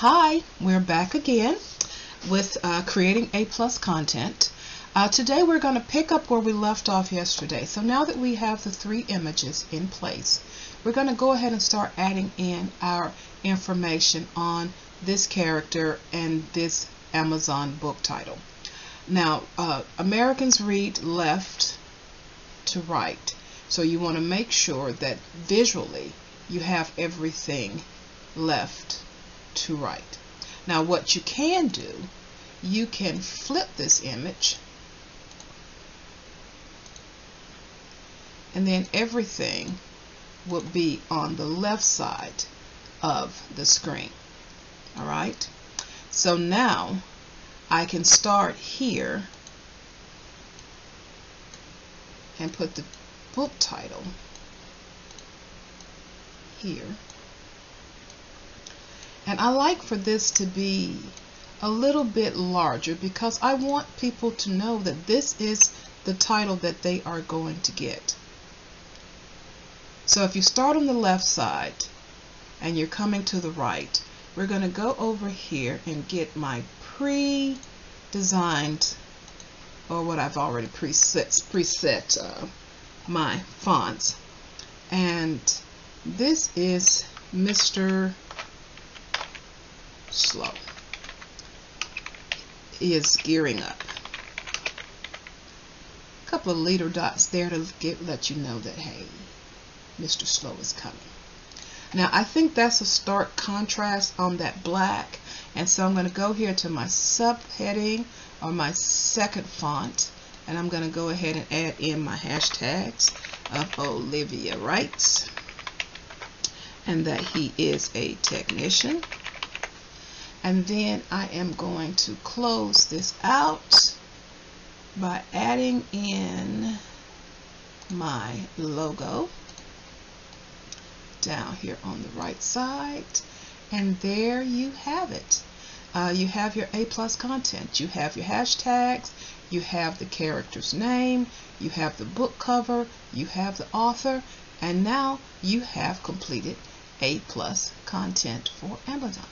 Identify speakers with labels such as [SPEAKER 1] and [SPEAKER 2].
[SPEAKER 1] Hi, we're back again with uh, creating A plus content. Uh, today we're going to pick up where we left off yesterday. So now that we have the three images in place, we're going to go ahead and start adding in our information on this character and this Amazon book title. Now, uh, Americans read left to right. So you want to make sure that visually you have everything left to right. Now what you can do, you can flip this image and then everything will be on the left side of the screen. Alright, so now I can start here and put the book title here and I like for this to be a little bit larger because I want people to know that this is the title that they are going to get. So if you start on the left side and you're coming to the right, we're going to go over here and get my pre-designed or what I've already preset, preset uh, my fonts. And this is Mr slow. He is gearing up. A couple of leader dots there to get let you know that hey, Mr. Slow is coming. Now I think that's a stark contrast on that black and so I'm going to go here to my subheading or my second font and I'm going to go ahead and add in my hashtags of Olivia Writes and that he is a technician and then I am going to close this out by adding in my logo down here on the right side. And there you have it. Uh, you have your A plus content. You have your hashtags. You have the character's name. You have the book cover. You have the author. And now you have completed A plus content for Amazon.